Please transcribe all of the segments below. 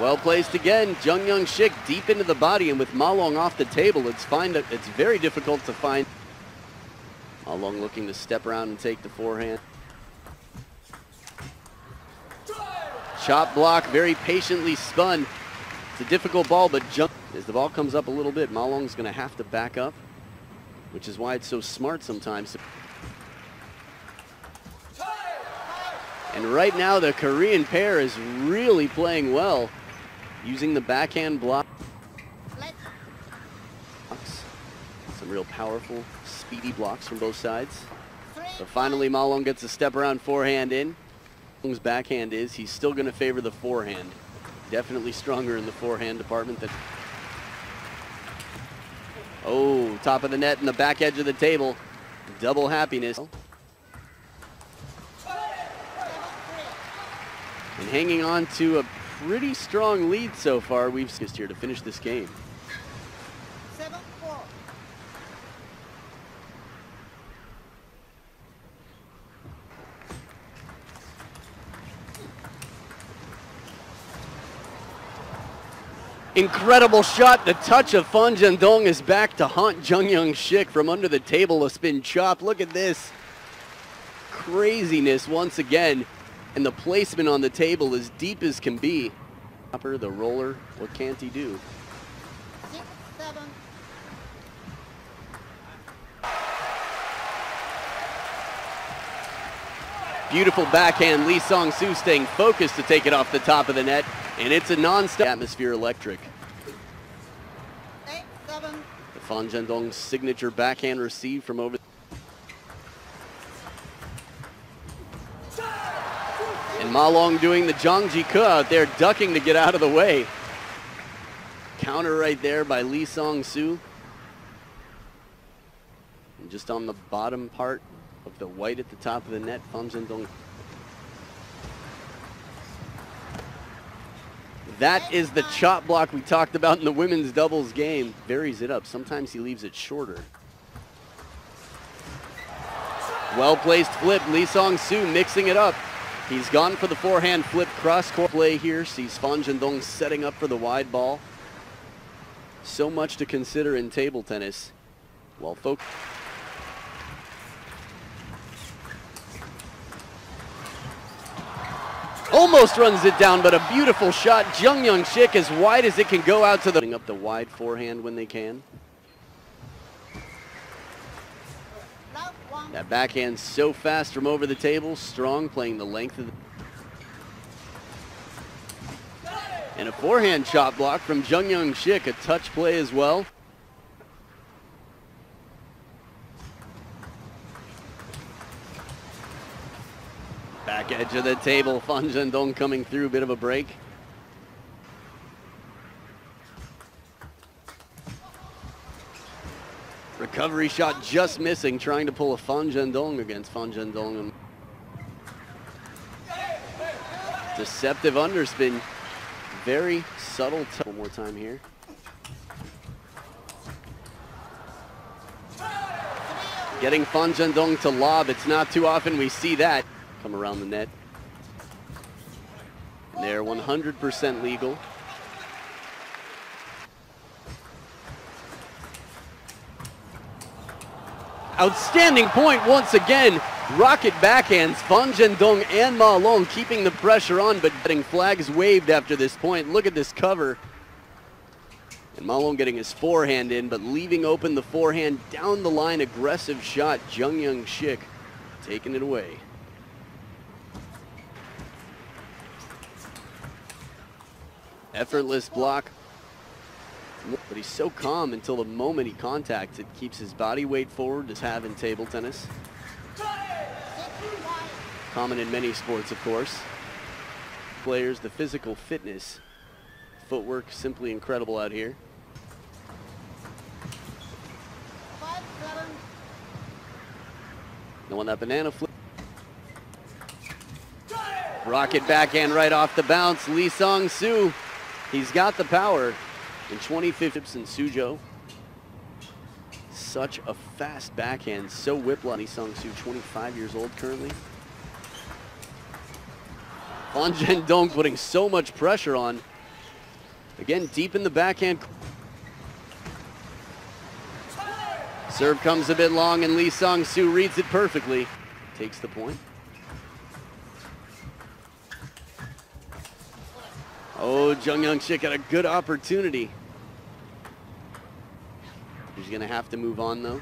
Well placed again. Jeoung Youngsik deep into the body and with Ma Long off the table, it's find it's very difficult to find. Ma Long looking to step around and take the forehand. Chop block, very patiently spun. It's a difficult ball, but jump as the ball comes up a little bit. Ma Long's going to have to back up, which is why it's so smart sometimes. And right now, the Korean pair is really playing well, using the backhand block. Some real powerful, speedy blocks from both sides. But finally, Ma Long gets a step around forehand in. Long's backhand is, he's still going to favor the forehand. Definitely stronger in the forehand department than Oh, top of the net and the back edge of the table. Double happiness. And hanging on to a pretty strong lead so far. We've just here to finish this game. Incredible shot. The touch of Fan Zhendong is back to haunt Jeoung Youngsik from under the table. A spin chop. Look at this. Craziness once again. And the placement on the table as deep as can be. The roller, what can't he do? Six, seven. Beautiful backhand. Lee Sangsu staying focused to take it off the top of the net. And it's a non-stop atmosphere electric. Eight, seven. The Fan Zhendong's signature backhand receive from over. Ma Long doing the Zhang Jike out there, ducking to get out of the way. Counter right there by Lee Sangsu. And just on the bottom part of the white at the top of the net, Fan Zhendong. That is the chop block we talked about in the women's doubles game. Varies it up. Sometimes he leaves it shorter. Well-placed flip. Lee Sangsu mixing it up. He's gone for the forehand flip cross-court play here. Sees Fan Zhendong setting up for the wide ball. So much to consider in table tennis. Well, folks. Almost runs it down, but a beautiful shot. Jeoung Youngsik as wide as it can go out to the... Up the wide forehand when they can. Love one. That backhand so fast from over the table. Strong playing the length of the... And a forehand shot block from Jeoung Youngsik. A touch play as well. Back edge of the table. Fan Zhendong coming through. A bit of a break. Recovery shot just missing, trying to pull a Fan Zhendong against Fan Zhendong. Deceptive underspin. Very subtle. One more time here. Getting Fan Zhendong to lob. It's not too often we see that come around the net. And they're 100% legal. Outstanding point once again. Rocket backhands, Fan Zhendong and Ma Long keeping the pressure on, but getting flags waved after this point. Look at this cover. And Ma Long getting his forehand in, but leaving open the forehand down the line. Aggressive shot. Jeoung Youngsik taking it away. Effortless block. But he's so calm until the moment he contacts it. Keeps his body weight forward, as have in table tennis. Common in many sports, of course. Players, the physical fitness, footwork, simply incredible out here. Five, seven. And on that banana flip. Rocket backhand right off the bounce. Lee Sangsu. He's got the power. In 2015, in Suzhou. Such a fast backhand. So whiplash. Lee Sangsu, 25 years old currently. Fan Dong putting so much pressure on. Again, deep in the backhand. Serve comes a bit long and Lee Sangsu reads it perfectly. Takes the point. Oh, Jeoung Youngsik had a good opportunity. He's gonna have to move on though.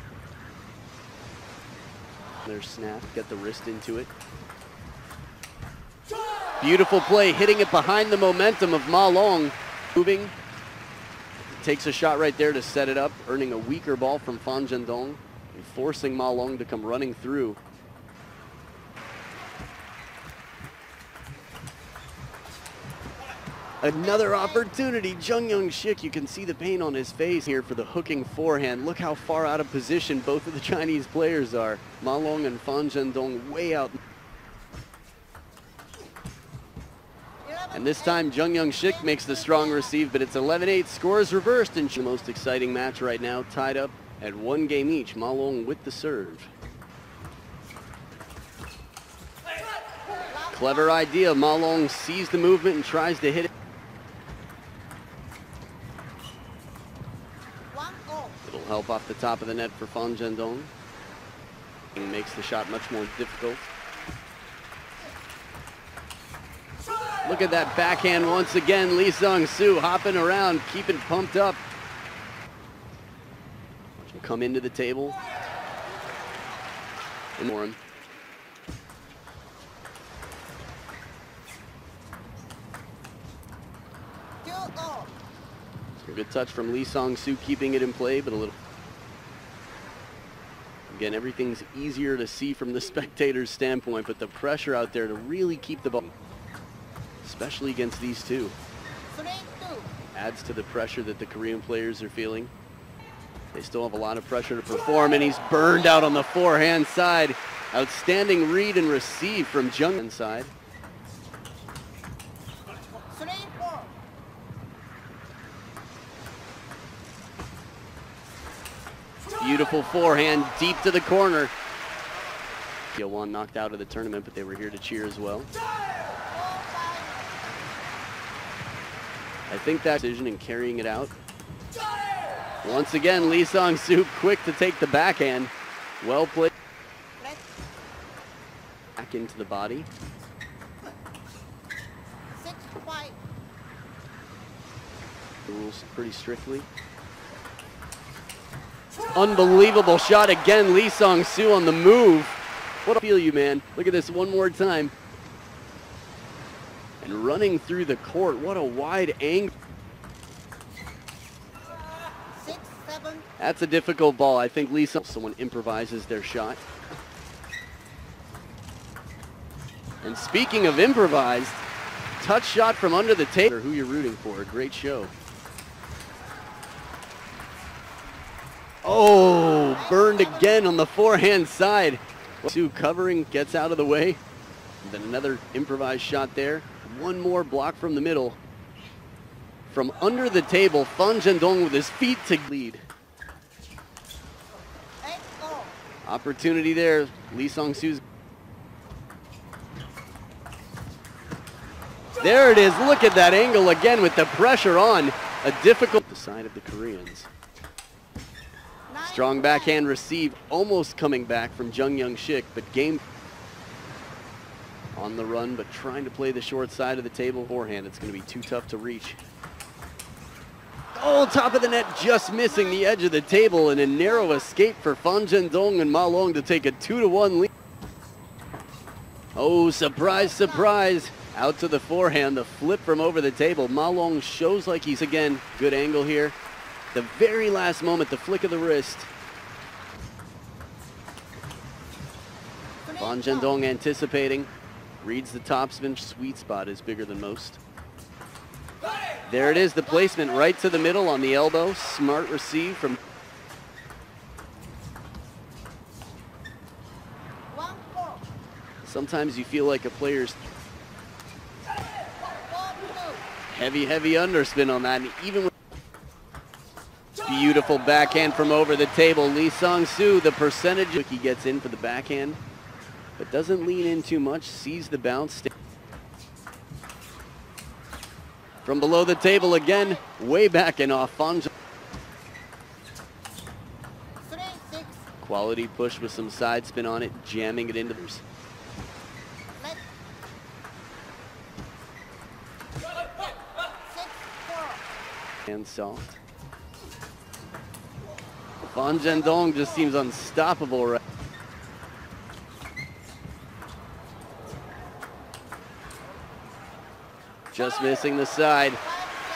There's snap, get the wrist into it. Beautiful play, hitting it behind the momentum of Ma Long. Moving, takes a shot right there to set it up, earning a weaker ball from Fan Zhendong and forcing Ma Long to come running through. Another opportunity, Jeoung Youngsik. You can see the pain on his face here for the hooking forehand. Look how far out of position both of the Chinese players are. Ma Long and Fan Zhendong way out. And this time, Jeoung Youngsik makes the strong receive, but it's 11-8. Scores reversed and the most exciting match right now, tied up at one game each. Ma Long with the serve. Clever idea. Ma Long sees the movement and tries to hit it. One all. It'll help off the top of the net for Fan Zhendong. And makes the shot much more difficult. Look at that backhand once again. Lee Sangsu hopping around, keeping pumped up. Him come into the table. And more him. Good touch from Lee Sangsu keeping it in play, but a little. Again, everything's easier to see from the spectator's standpoint, but the pressure out there to really keep the ball, especially against these two, adds to the pressure that the Korean players are feeling. They still have a lot of pressure to perform, and he's burned out on the forehand side. Outstanding read and receive from Jung inside. Three four. Beautiful forehand deep to the corner. Yeowon knocked out of the tournament, but they were here to cheer as well. I think that decision in carrying it out. Once again, Lee Sangsu quick to take the backhand. Well played. Back into the body. The rules pretty strictly. Unbelievable shot again. Lee Sangsu on the move. What a feel you, man. Look at this one more time. And running through the court. What a wide angle. Six seven. That's a difficult ball. I think Lee Song someone improvises their shot. And speaking of improvised, touch shot from under the table. Who you're rooting for? A great show. Oh, burned again on the forehand side. Two covering, gets out of the way. Then another improvised shot there. One more block from the middle. From under the table, Fan Zhendong with his feet to lead. Opportunity there. Lee Sangsu's. There it is. Look at that angle again with the pressure on. A difficult the side of the Koreans. Strong backhand receive almost coming back from Jeoung Youngsik, but game on the run, but trying to play the short side of the table forehand. It's going to be too tough to reach. Oh, top of the net, just missing the edge of the table, and a narrow escape for Fan Zhendong and Ma Long to take a two to one lead. Oh, surprise, surprise! Out to the forehand, the flip from over the table. Ma Long shows like he's again good angle here. The very last moment, the flick of the wrist. Fan. Zhendong anticipating. Reads the topspin. Sweet spot is bigger than most. There it is, the placement right to the middle on the elbow. Smart receive from sometimes you feel like a player's heavy, heavy underspin on that. And even beautiful backhand from over the table, Lee Sangsu, the percentage he gets in for the backhand, but doesn't lean in too much, sees the bounce. From below the table again, way back in off. Quality push with some side spin on it, jamming it into and soft. Fan Zhendong just seems unstoppable right Just missing the side.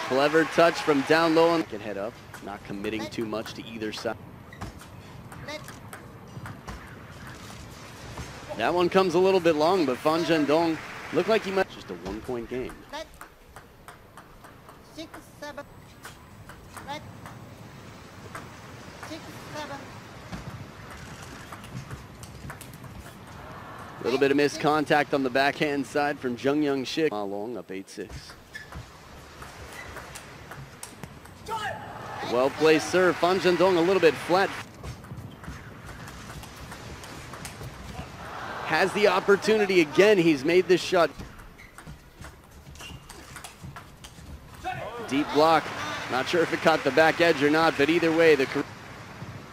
Clever touch from down low and can head up, not committing too much to either side. That one comes a little bit long, but Fan Zhendong looked like he might just a one-point game. Six, seven. Let. Six, seven. A little bit of missed contact on the backhand side from Jeoung Youngsik. Ma Long up 8-6. Well placed serve. Fan Zhendong a little bit flat. Has the opportunity again. He's made this shot. Deep block. Not sure if it caught the back edge or not, but either way, the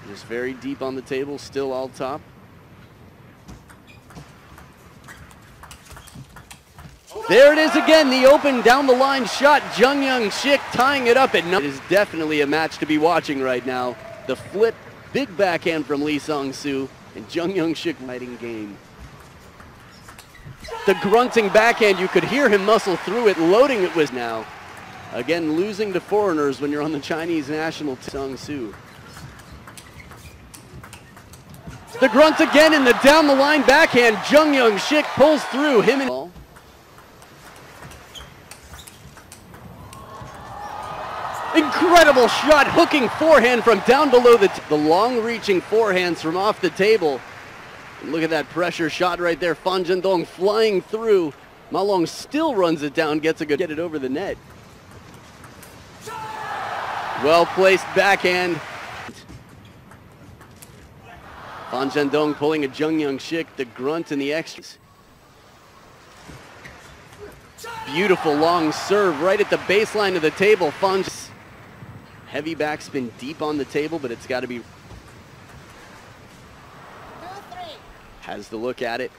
just very deep on the table, still all top. There it is again, the open down the line shot. Jeoung Youngsik tying it up at nine. It is definitely a match to be watching right now. The flip, big backhand from Lee Sangsu, and Jeoung Youngsik fighting game. The grunting backhand, you could hear him muscle through it, loading it was now. Again, losing to foreigners when you're on the Chinese national team. Sung Soo. The grunt again in the down the line backhand. Jeoung Youngsik pulls through him and. Incredible shot, hooking forehand from down below the, the long reaching forehands from off the table. Look at that pressure shot right there. Fan Zhendong flying through. Ma Long still runs it down, gets a good get it over the net. Well placed backhand. Fan Zhendong pulling a Jeoung Youngsik, the grunt and the extras. Beautiful long serve right at the baseline of the table. Fan Heavy backspin deep on the table, but it's got to be Two, has the look at it.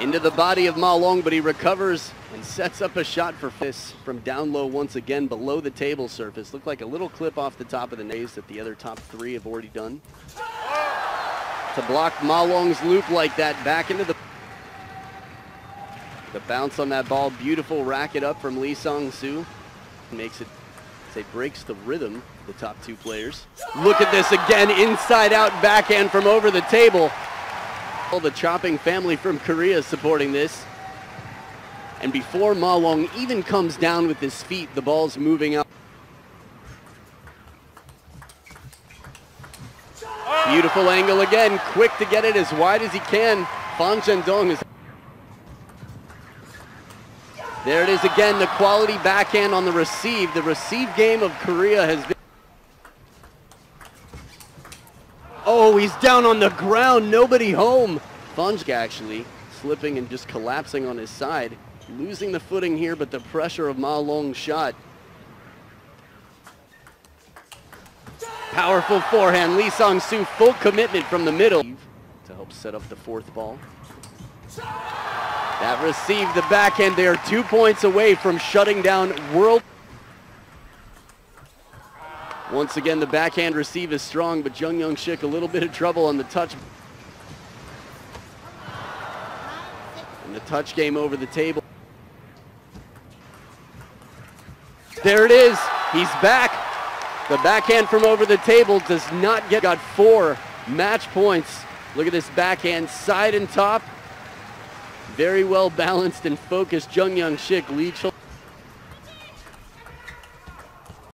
Into the body of Ma Long, but he recovers and sets up a shot for this from down low once again below the table surface. Looked like a little clip off the top of the nays that the other top three have already done. To block Ma Long's loop like that back into the the bounce on that ball, beautiful racket up from Lee Sangsu. Makes it, say, breaks the rhythm, the top two players. Look at this again, inside out backhand from over the table. All the chopping family from Korea supporting this. And before Ma Long even comes down with his feet, the ball's moving out. Beautiful angle again, quick to get it as wide as he can. Fan Zhendong is there it is again, the quality backhand on the receive. The receive game of Korea has been. Oh, he's down on the ground, nobody home. Funjk actually slipping and just collapsing on his side. Losing the footing here, but the pressure of Ma Long's shot. Powerful forehand, Lee Sangsu, full commitment from the middle to help set up the fourth ball. That received the backhand are two points away from shutting down World. Once again, the backhand receive is strong, but Jeoung Youngsik a little bit of trouble on the touch. And the touch game over the table. There it is. He's back. The backhand from over the table does not get, got four match points. Look at this backhand, side and top. Very well balanced and focused Jeoung Youngsik lead.